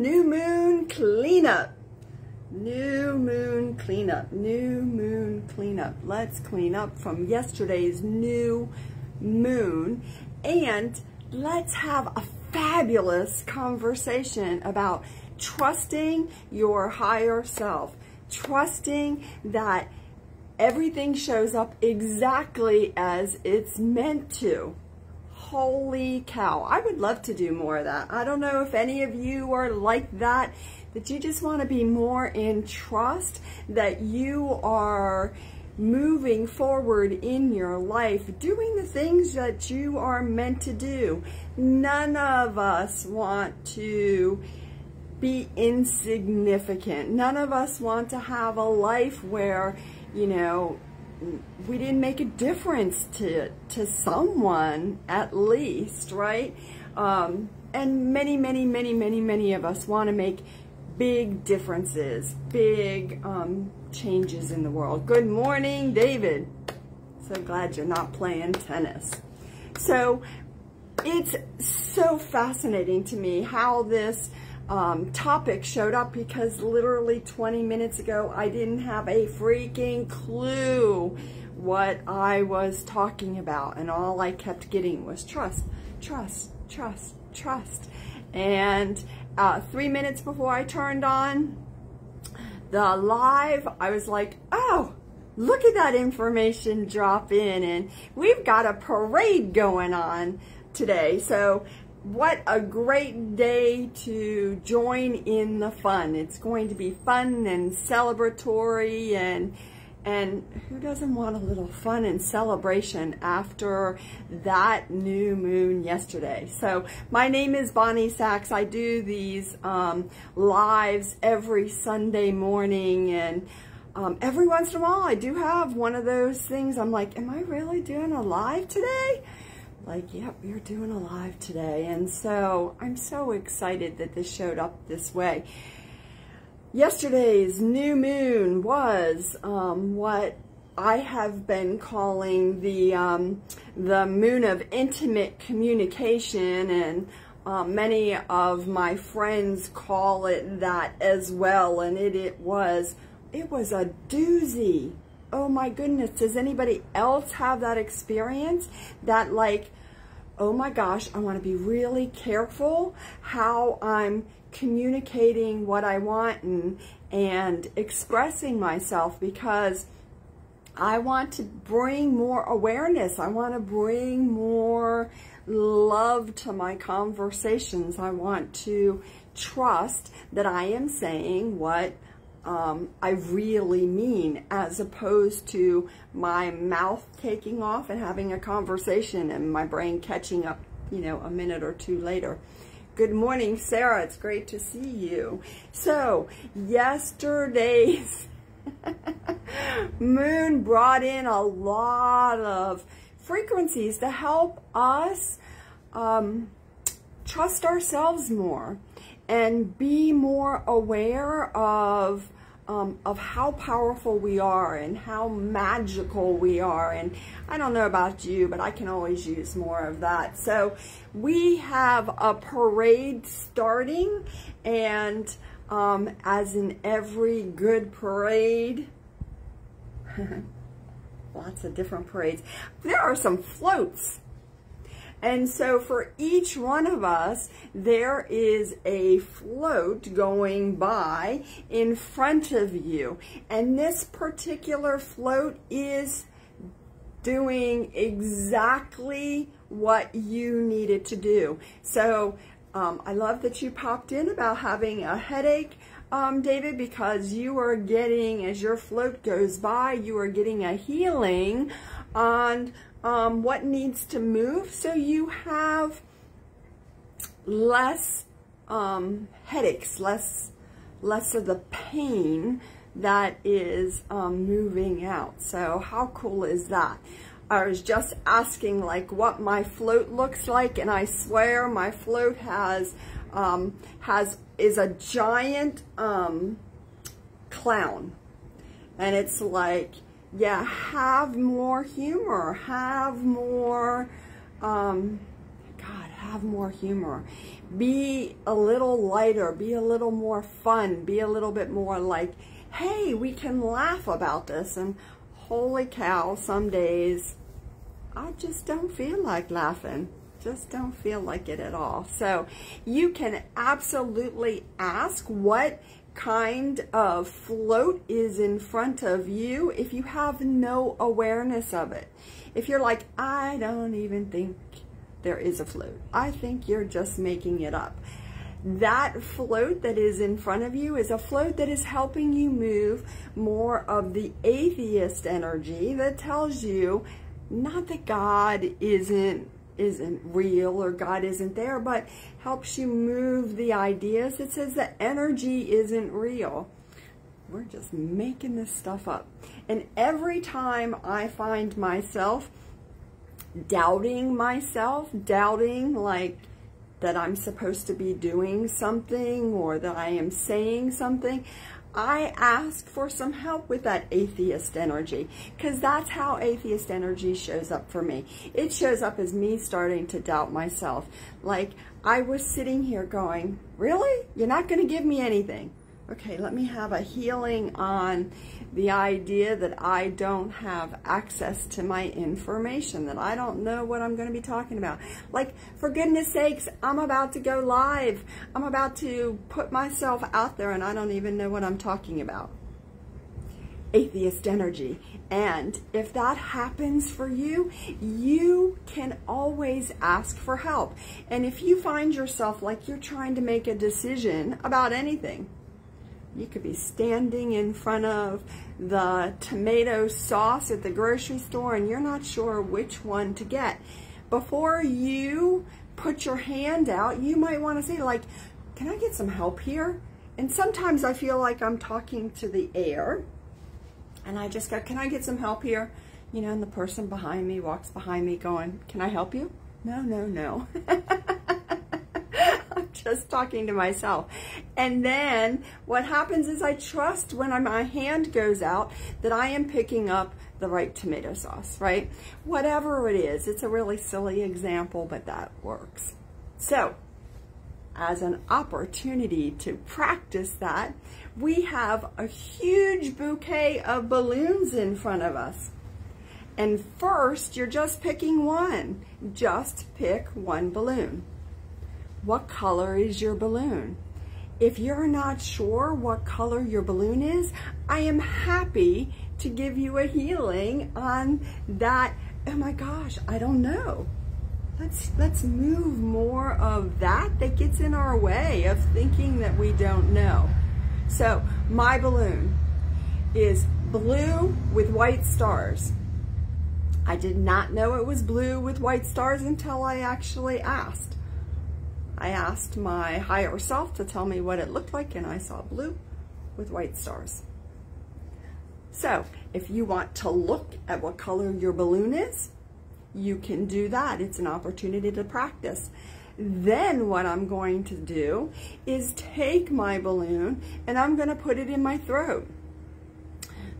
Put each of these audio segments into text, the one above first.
new moon cleanup. New moon cleanup, new moon cleanup. Let's clean up from yesterday's new moon and let's have a fabulous conversation about trusting your higher self, trusting that everything shows up exactly as it's meant to. Holy cow. I would love to do more of that. I don't know if any of you are like that that you just want to be more in trust, that you are moving forward in your life, doing the things that you are meant to do. None of us want to be insignificant. None of us want to have a life where, you know, we didn't make a difference to to someone at least, right? Um, and many, many, many, many, many of us want to make big differences, big um, changes in the world. Good morning, David. So glad you're not playing tennis. So it's so fascinating to me how this um, topic showed up because literally 20 minutes ago I didn't have a freaking clue what I was talking about and all I kept getting was trust, trust, trust, trust. And uh, three minutes before I turned on the live, I was like, oh, look at that information drop in. And we've got a parade going on today. So what a great day to join in the fun. It's going to be fun and celebratory and and who doesn't want a little fun and celebration after that new moon yesterday? So my name is Bonnie Sax. I do these um, lives every Sunday morning and um, every once in a while I do have one of those things. I'm like, am I really doing a live today? Like, yep, you're doing a live today. And so I'm so excited that this showed up this way. Yesterday's new moon was um, what I have been calling the um, the moon of intimate communication, and um, many of my friends call it that as well. And it it was it was a doozy. Oh my goodness! Does anybody else have that experience? That like, oh my gosh, I want to be really careful how I'm communicating what I want and, and expressing myself because I want to bring more awareness. I want to bring more love to my conversations. I want to trust that I am saying what um, I really mean as opposed to my mouth taking off and having a conversation and my brain catching up, you know, a minute or two later. Good morning, Sarah. It's great to see you. So, yesterday's moon brought in a lot of frequencies to help us um, trust ourselves more and be more aware of um, of how powerful we are and how magical we are. And I don't know about you, but I can always use more of that. So we have a parade starting and um, as in every good parade, lots of different parades, there are some floats and so for each one of us, there is a float going by in front of you. And this particular float is doing exactly what you needed to do. So um, I love that you popped in about having a headache, um, David, because you are getting, as your float goes by, you are getting a healing on um, what needs to move so you have less um, headaches, less, less of the pain that is um, moving out. So how cool is that? I was just asking like what my float looks like and I swear my float has um, has is a giant um, clown and it's like yeah, have more humor, have more, um, God, have more humor. Be a little lighter, be a little more fun, be a little bit more like, hey, we can laugh about this. And holy cow, some days I just don't feel like laughing. Just don't feel like it at all. So you can absolutely ask what kind of float is in front of you if you have no awareness of it. If you're like, I don't even think there is a float. I think you're just making it up. That float that is in front of you is a float that is helping you move more of the atheist energy that tells you not that God isn't isn't real or God isn't there, but helps you move the ideas. It says that energy isn't real. We're just making this stuff up. And every time I find myself doubting myself, doubting like that I'm supposed to be doing something or that I am saying something, I ask for some help with that atheist energy because that's how atheist energy shows up for me. It shows up as me starting to doubt myself. Like I was sitting here going, really? You're not going to give me anything. Okay, let me have a healing on the idea that I don't have access to my information, that I don't know what I'm going to be talking about. Like, for goodness sakes, I'm about to go live. I'm about to put myself out there and I don't even know what I'm talking about. Atheist energy. And if that happens for you, you can always ask for help. And if you find yourself like you're trying to make a decision about anything, you could be standing in front of the tomato sauce at the grocery store and you're not sure which one to get. Before you put your hand out, you might want to say like, can I get some help here? And sometimes I feel like I'm talking to the air and I just go, can I get some help here? You know, and the person behind me walks behind me going, can I help you? No, no, no. just talking to myself. And then what happens is I trust when my hand goes out that I am picking up the right tomato sauce, right? Whatever it is, it's a really silly example, but that works. So, as an opportunity to practice that, we have a huge bouquet of balloons in front of us. And first, you're just picking one. Just pick one balloon what color is your balloon? If you're not sure what color your balloon is, I am happy to give you a healing on that. Oh my gosh, I don't know. Let's, let's move more of that that gets in our way of thinking that we don't know. So my balloon is blue with white stars. I did not know it was blue with white stars until I actually asked. I asked my higher self to tell me what it looked like and I saw blue with white stars. So if you want to look at what color your balloon is, you can do that. It's an opportunity to practice. Then what I'm going to do is take my balloon and I'm going to put it in my throat.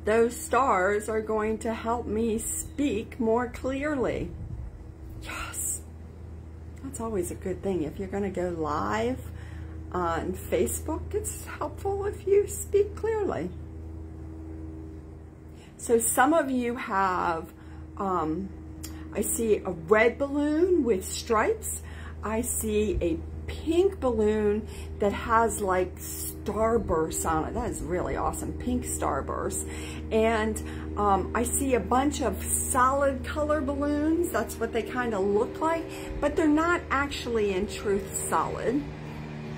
Those stars are going to help me speak more clearly. Yes. That's always a good thing. If you're going to go live on Facebook, it's helpful if you speak clearly. So some of you have, um, I see a red balloon with stripes. I see a pink balloon that has like starbursts on it. That is really awesome, pink starbursts. And um, I see a bunch of solid color balloons. That's what they kind of look like, but they're not actually in truth solid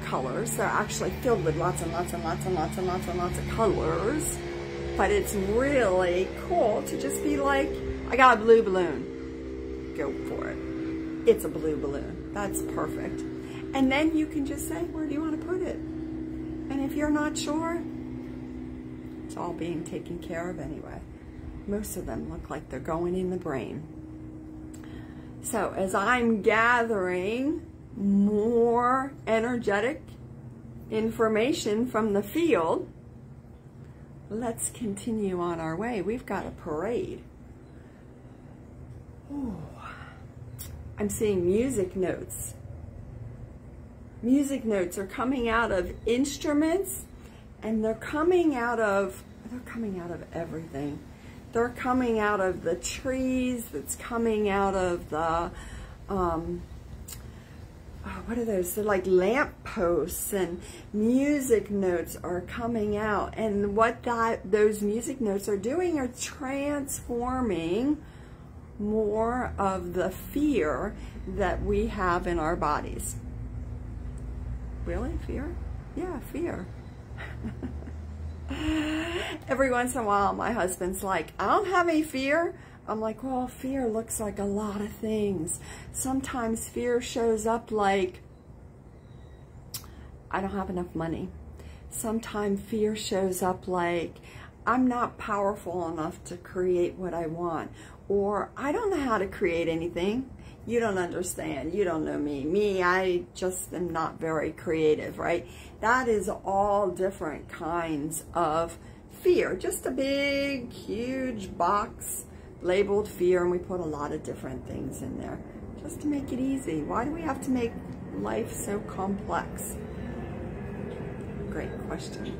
colors. They're actually filled with lots and lots and lots and lots and lots and lots of colors. But it's really cool to just be like, I got a blue balloon. Go for it. It's a blue balloon. That's perfect. And then you can just say, where do you want to put it? And if you're not sure, it's all being taken care of anyway. Most of them look like they're going in the brain. So as I'm gathering more energetic information from the field, let's continue on our way. We've got a parade. Ooh. I'm seeing music notes music notes are coming out of instruments and they're coming out of they're coming out of everything they're coming out of the trees that's coming out of the um, oh, what are those? They're like lamp posts and music notes are coming out. And what that those music notes are doing are transforming more of the fear that we have in our bodies. Really? Fear? Yeah fear Every once in a while, my husband's like, I don't have any fear. I'm like, well, fear looks like a lot of things. Sometimes fear shows up like, I don't have enough money. Sometimes fear shows up like, I'm not powerful enough to create what I want. Or I don't know how to create anything you don't understand. You don't know me. Me, I just am not very creative, right? That is all different kinds of fear. Just a big, huge box labeled fear, and we put a lot of different things in there just to make it easy. Why do we have to make life so complex? Great question.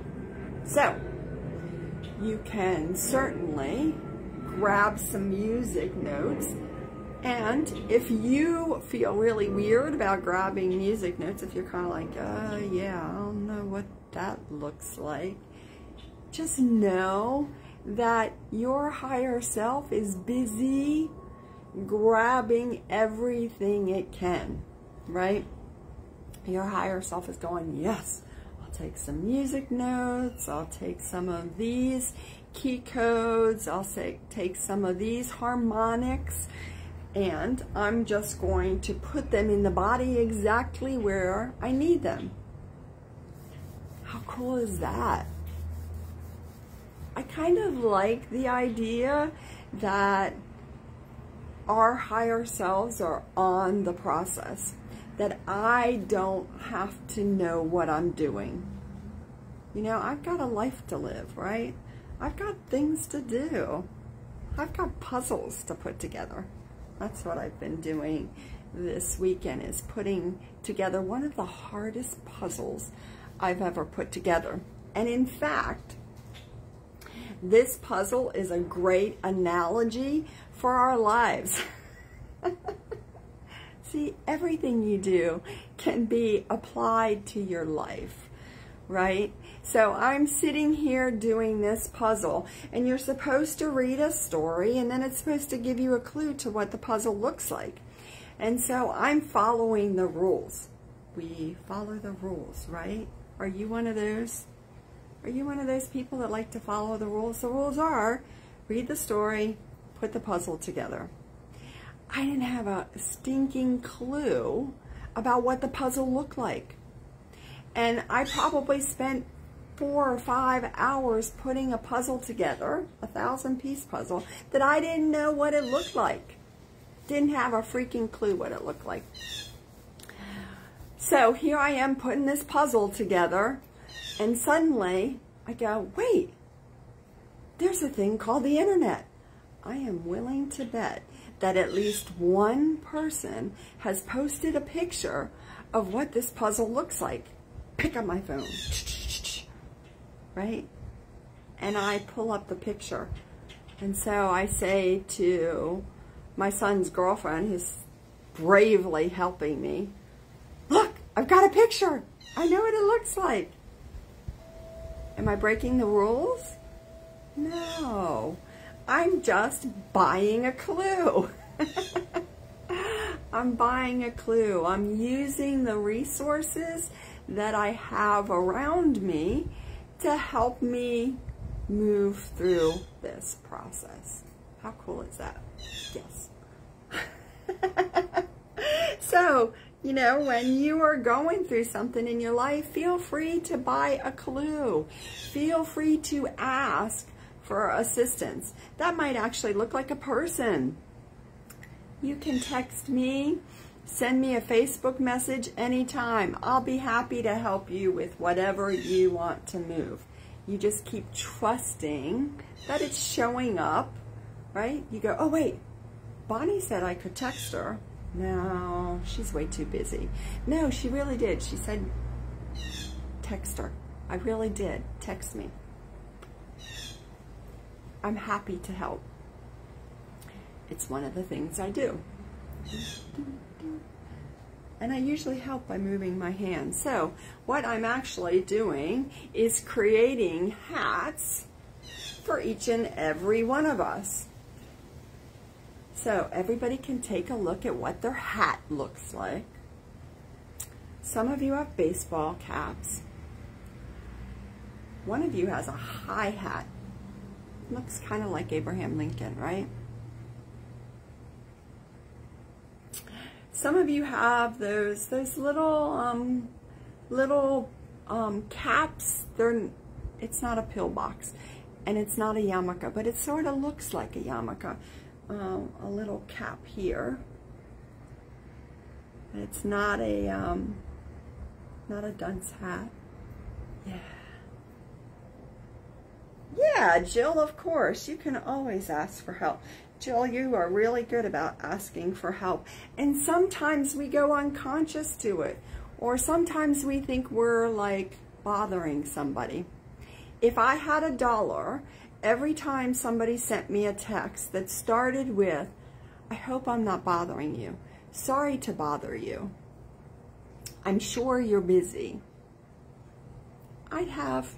So, you can certainly grab some music notes and if you feel really weird about grabbing music notes, if you're kind of like, uh, yeah, I don't know what that looks like, just know that your higher self is busy grabbing everything it can, right? Your higher self is going, yes, I'll take some music notes, I'll take some of these key codes, I'll say, take some of these harmonics, and I'm just going to put them in the body exactly where I need them. How cool is that? I kind of like the idea that our higher selves are on the process, that I don't have to know what I'm doing. You know, I've got a life to live, right? I've got things to do. I've got puzzles to put together. That's what I've been doing this weekend is putting together one of the hardest puzzles I've ever put together. And in fact, this puzzle is a great analogy for our lives. See, everything you do can be applied to your life, right? So I'm sitting here doing this puzzle and you're supposed to read a story and then it's supposed to give you a clue to what the puzzle looks like. And so I'm following the rules. We follow the rules, right? Are you one of those? Are you one of those people that like to follow the rules? The rules are read the story, put the puzzle together. I didn't have a stinking clue about what the puzzle looked like. And I probably spent four or five hours putting a puzzle together, a thousand piece puzzle, that I didn't know what it looked like. Didn't have a freaking clue what it looked like. So here I am putting this puzzle together, and suddenly I go, wait, there's a thing called the internet. I am willing to bet that at least one person has posted a picture of what this puzzle looks like. Pick up my phone right? And I pull up the picture. And so I say to my son's girlfriend, who's bravely helping me, look, I've got a picture. I know what it looks like. Am I breaking the rules? No. I'm just buying a clue. I'm buying a clue. I'm using the resources that I have around me to help me move through this process. How cool is that? Yes. so, you know, when you are going through something in your life, feel free to buy a clue. Feel free to ask for assistance. That might actually look like a person. You can text me Send me a Facebook message anytime. I'll be happy to help you with whatever you want to move. You just keep trusting that it's showing up, right? You go, oh wait, Bonnie said I could text her. No, she's way too busy. No, she really did. She said, text her. I really did. Text me. I'm happy to help. It's one of the things I do. And I usually help by moving my hands. So what I'm actually doing is creating hats for each and every one of us. So everybody can take a look at what their hat looks like. Some of you have baseball caps. One of you has a high hat. Looks kind of like Abraham Lincoln, right? Some of you have those those little um, little um, caps. They're it's not a pillbox, and it's not a yarmulke, but it sort of looks like a yarmulke. Um, a little cap here. It's not a um, not a dunce hat. Yeah. Yeah, Jill, of course. You can always ask for help. Jill, you are really good about asking for help. And sometimes we go unconscious to it. Or sometimes we think we're like bothering somebody. If I had a dollar, every time somebody sent me a text that started with, I hope I'm not bothering you. Sorry to bother you. I'm sure you're busy. I'd have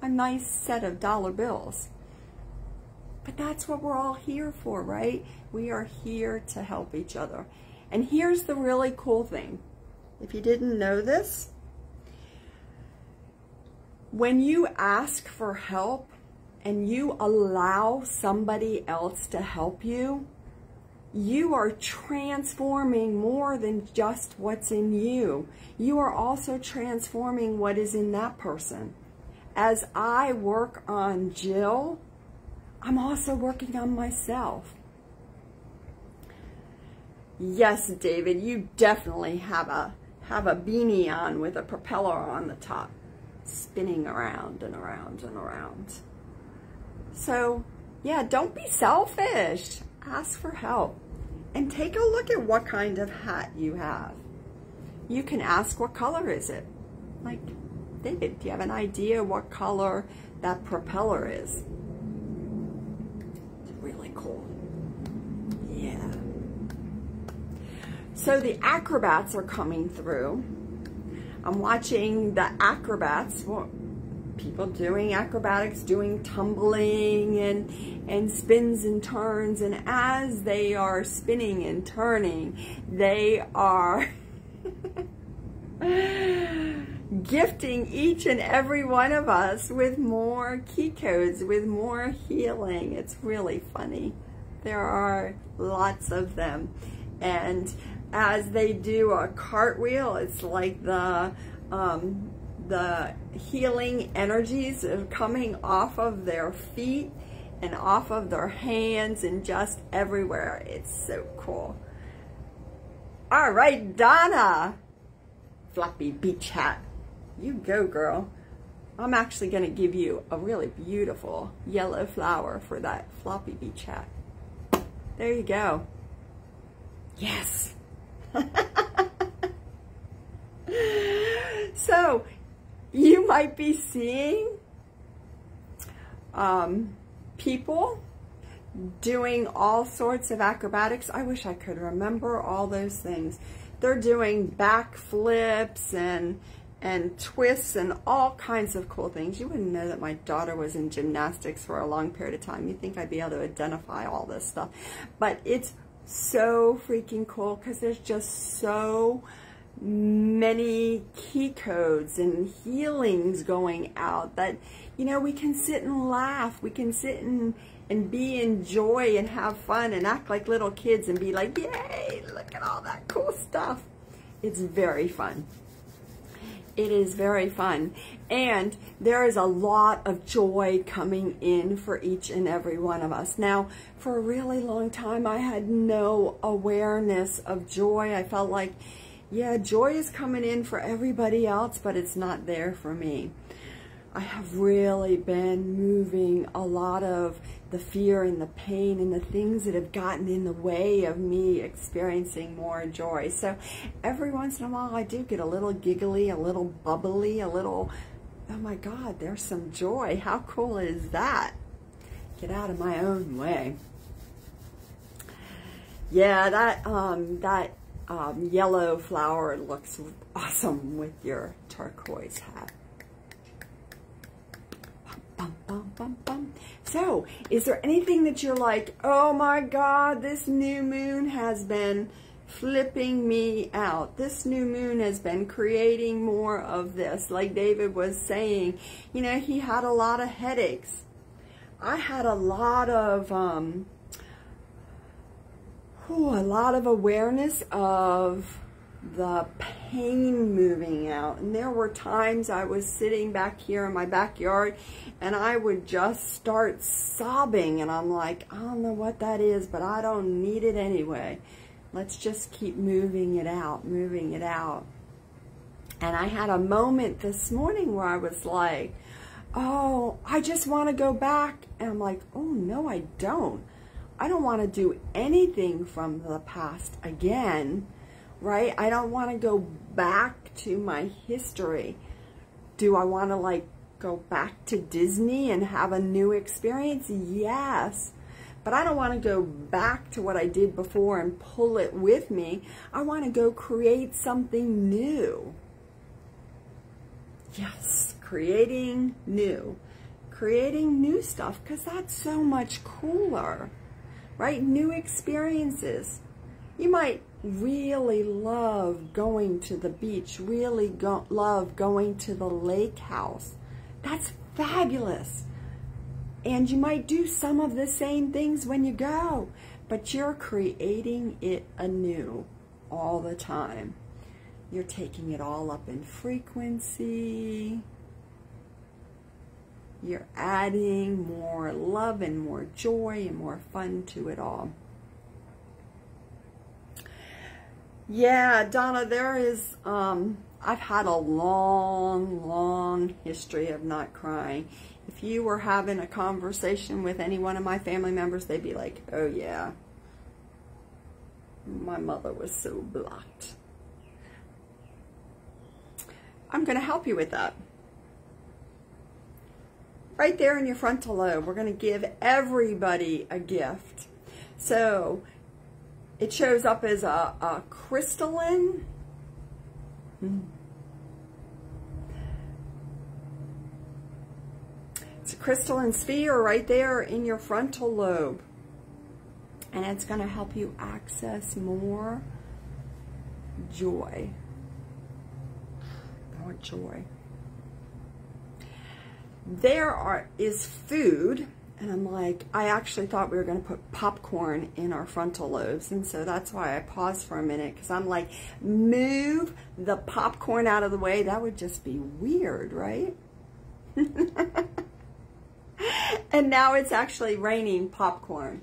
a nice set of dollar bills. But that's what we're all here for, right? We are here to help each other. And here's the really cool thing. If you didn't know this, when you ask for help and you allow somebody else to help you, you are transforming more than just what's in you. You are also transforming what is in that person. As I work on Jill, I'm also working on myself. Yes, David, you definitely have a have a beanie on with a propeller on the top, spinning around and around and around. So, yeah, don't be selfish. Ask for help. And take a look at what kind of hat you have. You can ask what color is it? Like, David, do you have an idea what color that propeller is? So the acrobats are coming through. I'm watching the acrobats, people doing acrobatics, doing tumbling and, and spins and turns. And as they are spinning and turning, they are gifting each and every one of us with more key codes, with more healing. It's really funny. There are lots of them. And as they do a cartwheel, it's like the um, the healing energies are coming off of their feet and off of their hands and just everywhere. It's so cool. All right, Donna. Floppy beach hat. You go, girl. I'm actually going to give you a really beautiful yellow flower for that floppy beach hat. There you go. Yes. so you might be seeing um, people doing all sorts of acrobatics. I wish I could remember all those things. They're doing backflips and and twists and all kinds of cool things. You wouldn't know that my daughter was in gymnastics for a long period of time. You'd think I'd be able to identify all this stuff. But it's so freaking cool because there's just so many key codes and healings going out that, you know, we can sit and laugh. We can sit and, and be in joy and have fun and act like little kids and be like, yay, look at all that cool stuff. It's very fun. It is very fun. And there is a lot of joy coming in for each and every one of us. Now, for a really long time, I had no awareness of joy. I felt like, yeah, joy is coming in for everybody else, but it's not there for me. I have really been moving a lot of the fear and the pain and the things that have gotten in the way of me experiencing more joy. So every once in a while I do get a little giggly, a little bubbly, a little, oh my God, there's some joy. How cool is that? Get out of my own way. Yeah, that, um, that um, yellow flower looks awesome with your turquoise hat. Bum, bum, bum, so, is there anything that you're like, oh my God, this new moon has been flipping me out. This new moon has been creating more of this. Like David was saying, you know, he had a lot of headaches. I had a lot of, um, whew, a lot of awareness of the pain moving out. And there were times I was sitting back here in my backyard and I would just start sobbing. And I'm like, I don't know what that is, but I don't need it anyway. Let's just keep moving it out, moving it out. And I had a moment this morning where I was like, oh, I just want to go back. And I'm like, oh, no, I don't. I don't want to do anything from the past again right? I don't want to go back to my history. Do I want to like go back to Disney and have a new experience? Yes. But I don't want to go back to what I did before and pull it with me. I want to go create something new. Yes, creating new. Creating new stuff because that's so much cooler, right? New experiences. You might really love going to the beach, really go love going to the lake house. That's fabulous. And you might do some of the same things when you go, but you're creating it anew all the time. You're taking it all up in frequency. You're adding more love and more joy and more fun to it all. Yeah, Donna, there is, um, I've had a long, long history of not crying. If you were having a conversation with any one of my family members, they'd be like, oh yeah, my mother was so blocked. I'm going to help you with that. Right there in your frontal lobe, we're going to give everybody a gift. So it shows up as a, a crystalline. It's a crystalline sphere right there in your frontal lobe. And it's going to help you access more joy. More joy. There are is food and I'm like, I actually thought we were going to put popcorn in our frontal lobes. And so that's why I paused for a minute because I'm like, move the popcorn out of the way. That would just be weird, right? and now it's actually raining popcorn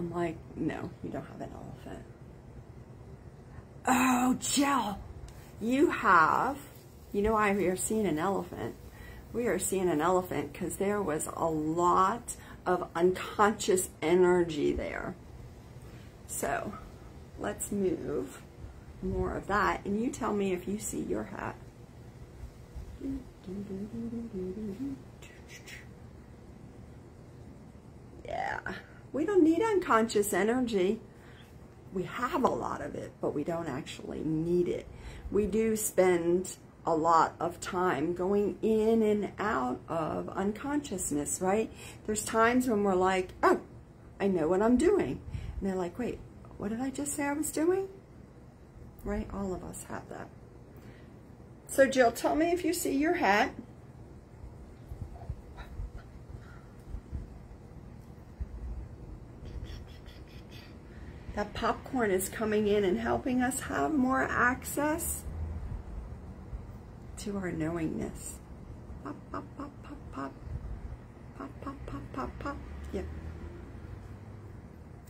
I'm like, no, you don't have an elephant. Oh, Jill, you have, you know why we are seeing an elephant? We are seeing an elephant because there was a lot of unconscious energy there. So let's move more of that. And you tell me if you see your hat. Yeah. We don't need unconscious energy. We have a lot of it, but we don't actually need it. We do spend a lot of time going in and out of unconsciousness, right? There's times when we're like, oh, I know what I'm doing. And they're like, wait, what did I just say I was doing? Right? All of us have that. So Jill, tell me if you see your hat. That popcorn is coming in and helping us have more access to our knowingness. Pop, pop, pop, pop, pop. Pop, pop, pop, pop, pop. Yep.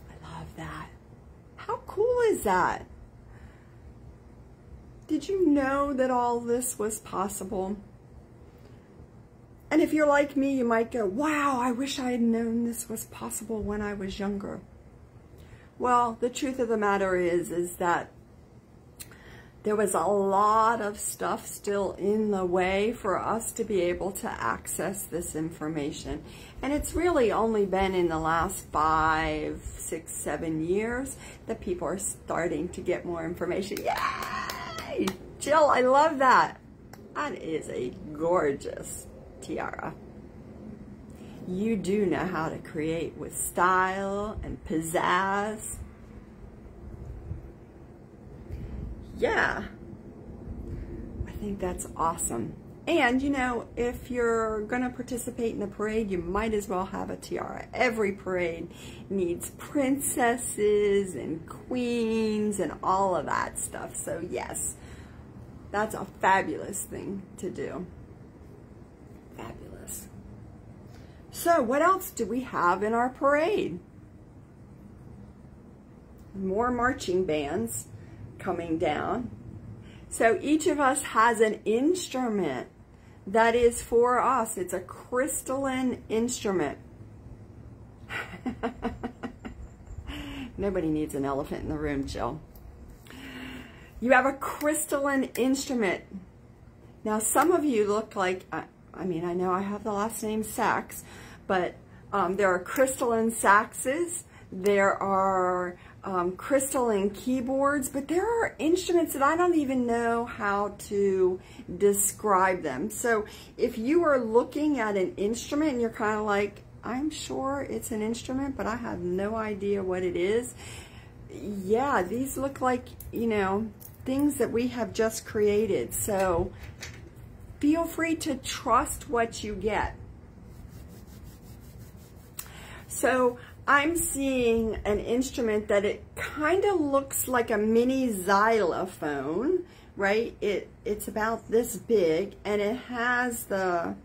I love that. How cool is that? Did you know that all this was possible? And if you're like me, you might go, wow, I wish I had known this was possible when I was younger. Well, the truth of the matter is, is that there was a lot of stuff still in the way for us to be able to access this information. And it's really only been in the last five, six, seven years that people are starting to get more information. Yay! Jill, I love that. That is a gorgeous tiara. You do know how to create with style and pizzazz. Yeah, I think that's awesome. And, you know, if you're to participate in the parade, you might as well have a tiara. Every parade needs princesses and queens and all of that stuff. So, yes, that's a fabulous thing to do. Fabulous. So, what else do we have in our parade? More marching bands coming down. So each of us has an instrument that is for us. It's a crystalline instrument. Nobody needs an elephant in the room, Jill. You have a crystalline instrument. Now, some of you look like, uh, I, mean, I know I have the last name Sax, but um, there are crystalline saxes. There are um, crystalline keyboards, but there are instruments that I don't even know how to describe them. So if you are looking at an instrument and you're kind of like, I'm sure it's an instrument, but I have no idea what it is. Yeah, these look like, you know, things that we have just created. So feel free to trust what you get. So I'm seeing an instrument that it kind of looks like a mini xylophone, right? It It's about this big, and it has the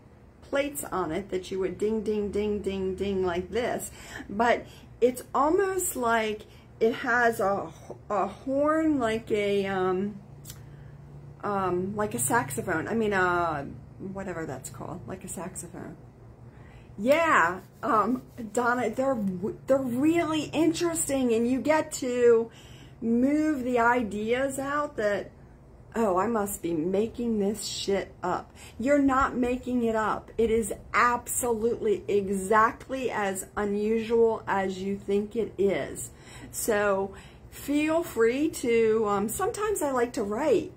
plates on it that you would ding, ding, ding, ding, ding like this. But it's almost like it has a, a horn like a, um, um, like a saxophone. I mean, uh, whatever that's called, like a saxophone. Yeah, um, Donna, they're they're really interesting, and you get to move the ideas out that oh, I must be making this shit up. You're not making it up. It is absolutely exactly as unusual as you think it is. So feel free to, um, sometimes I like to write,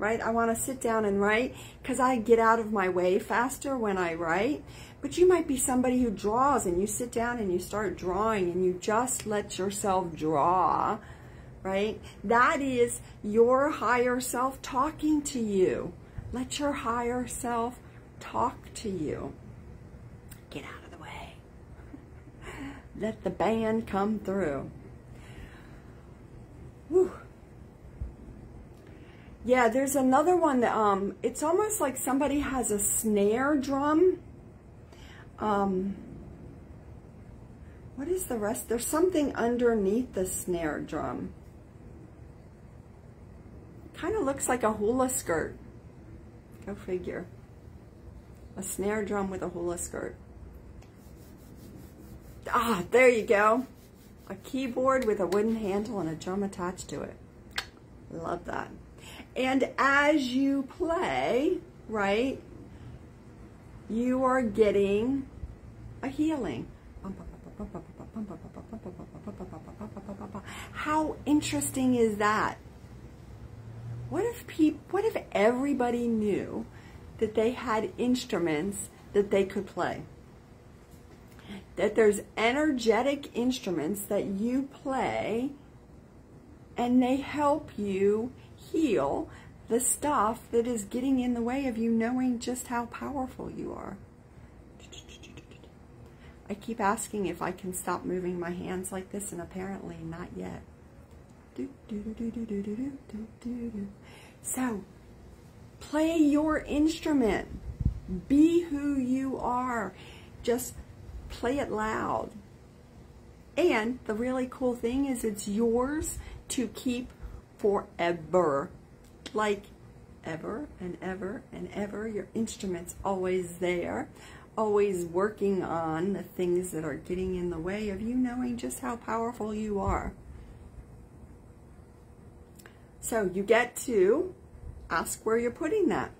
right? I want to sit down and write because I get out of my way faster when I write. But you might be somebody who draws and you sit down and you start drawing and you just let yourself draw, right? That is your higher self talking to you. Let your higher self talk to you. Get out of the way. let the band come through. Whew. Yeah, there's another one that um it's almost like somebody has a snare drum um, what is the rest? There's something underneath the snare drum. Kind of looks like a hula skirt. Go figure. A snare drum with a hula skirt. Ah, there you go. A keyboard with a wooden handle and a drum attached to it. Love that. And as you play, right, you are getting a healing. How interesting is that? What if people, what if everybody knew that they had instruments that they could play? That there's energetic instruments that you play and they help you heal the stuff that is getting in the way of you knowing just how powerful you are. I keep asking if I can stop moving my hands like this, and apparently not yet. So, play your instrument. Be who you are. Just play it loud. And the really cool thing is it's yours to keep forever. Like ever and ever and ever. Your instrument's always there, always working on the things that are getting in the way of you knowing just how powerful you are. So you get to ask where you're putting that.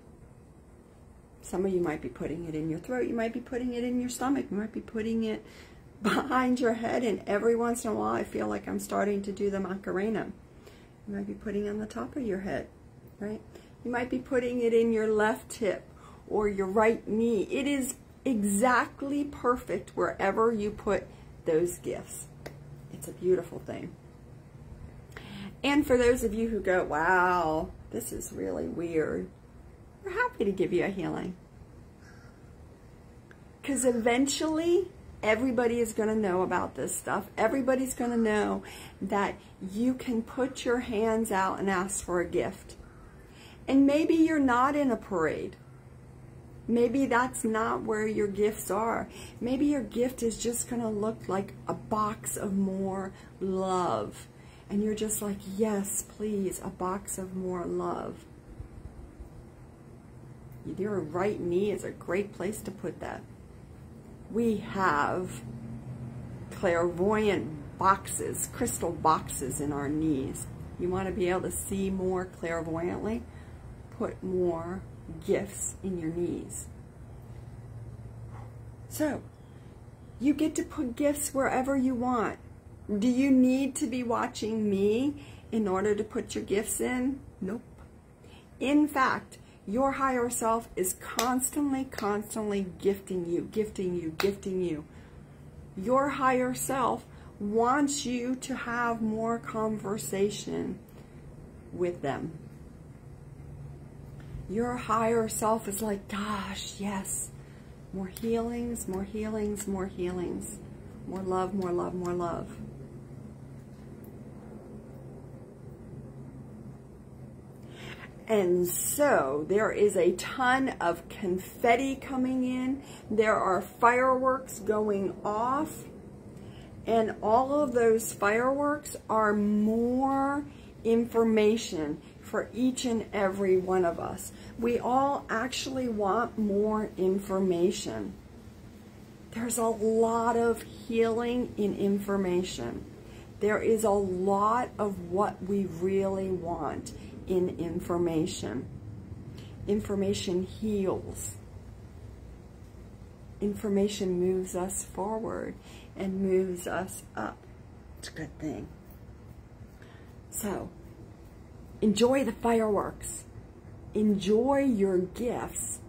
Some of you might be putting it in your throat. You might be putting it in your stomach. You might be putting it behind your head. And every once in a while, I feel like I'm starting to do the Macarena. You might be putting on the top of your head, right? You might be putting it in your left hip or your right knee. It is exactly perfect wherever you put those gifts. It's a beautiful thing. And for those of you who go, wow, this is really weird, we're happy to give you a healing. Because eventually, everybody is going to know about this stuff. Everybody's going to know that you can put your hands out and ask for a gift. And maybe you're not in a parade. Maybe that's not where your gifts are. Maybe your gift is just going to look like a box of more love. And you're just like, yes, please, a box of more love. Your right knee is a great place to put that. We have clairvoyant boxes, crystal boxes in our knees. You want to be able to see more clairvoyantly? Put more gifts in your knees. So, you get to put gifts wherever you want. Do you need to be watching me in order to put your gifts in? Nope. In fact, your higher self is constantly, constantly gifting you, gifting you, gifting you. Your higher self wants you to have more conversation with them. Your higher self is like, gosh, yes, more healings, more healings, more healings, more love, more love, more love. And so there is a ton of confetti coming in. There are fireworks going off. And all of those fireworks are more information for each and every one of us. We all actually want more information. There's a lot of healing in information. There is a lot of what we really want in information. Information heals. Information moves us forward and moves us up. It's a good thing. So, enjoy the fireworks. Enjoy your gifts.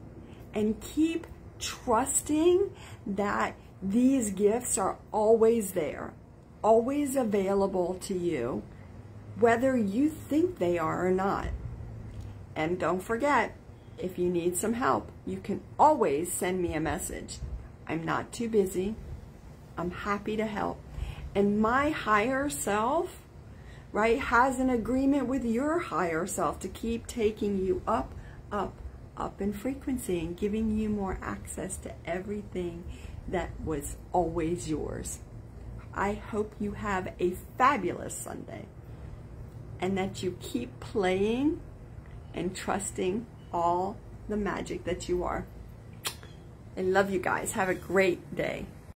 And keep trusting that these gifts are always there, always available to you whether you think they are or not. And don't forget, if you need some help, you can always send me a message. I'm not too busy. I'm happy to help. And my higher self, right, has an agreement with your higher self to keep taking you up, up, up in frequency and giving you more access to everything that was always yours. I hope you have a fabulous Sunday and that you keep playing and trusting all the magic that you are. I love you guys. Have a great day.